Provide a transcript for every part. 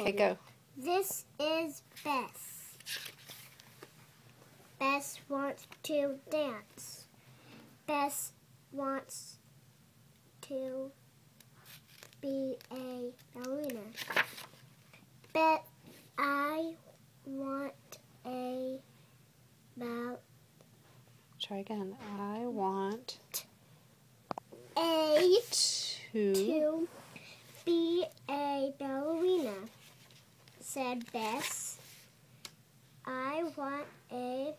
Okay, go. This is Bess. Bess wants to dance. Bess wants to be a ballerina. Bet I want a bal Try again. I want a to. to be a ballerina, said Bess. I want a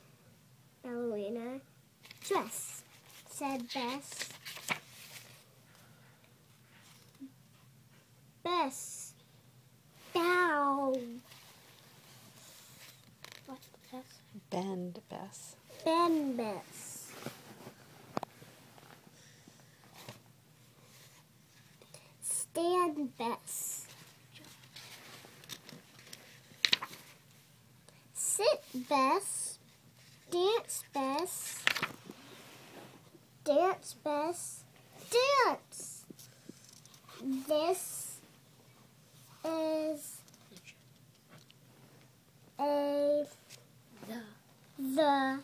ballerina dress, said Bess. Bess. Bow. What's Bess? Bend, Bess. Ben Bess. Stand Bess. Bess. Dance Bess. Dance Bess. Dance. This is a the, the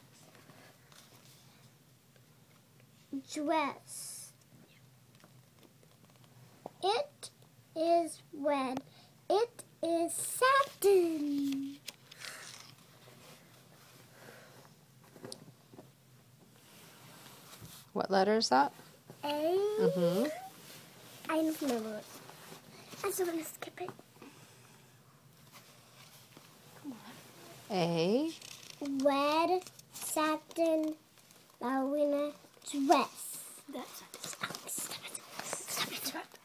dress. It is red. It is satin. What letter is that? A. Mm-hmm. I don't remember it. I just want to skip it. Come on. A. Red satin ballerina dress. That's Stop it, stop it, stop it, stop it.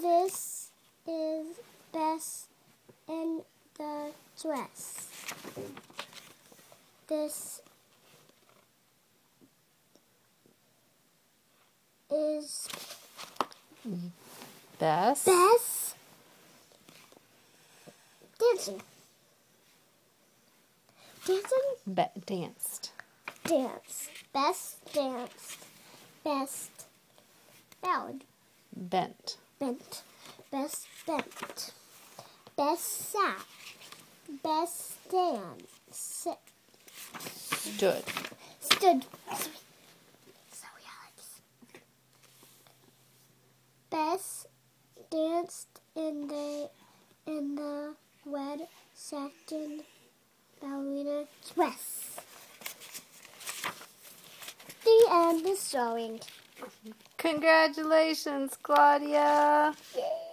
This is Bess in the dress. This is Bess. Bess dancing. Dancing? Be- danced. Dance. Best danced. Best ballad. Bent. Bent. Best bent. Best sat. Best stand. Sit. Stood. Stood. Sorry, Alex. Bess danced in the in the red satin ballerina dress. The end is drawing. Congratulations, Claudia. Yay.